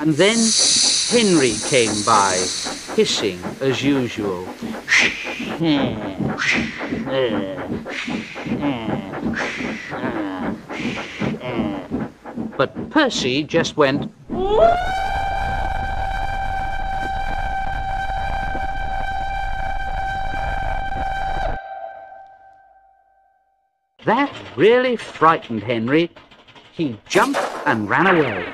And then Henry came by, hissing as usual. But Percy just went. That really frightened Henry. He jumped and ran away.